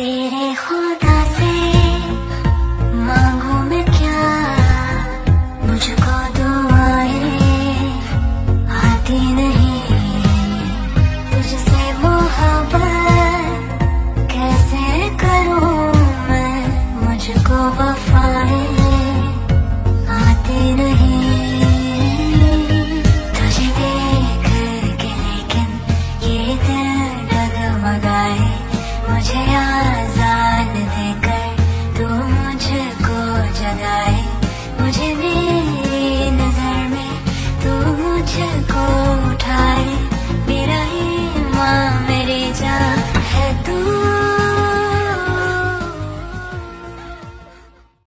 तेरे खुदा से मांगू मैं क्या? मुझको दुआएँ आती नहीं। तुझसे मोहब्बत कैसे करूँ मैं? मुझको वफाएँ मुझे मेरी नज़र में तू मुझको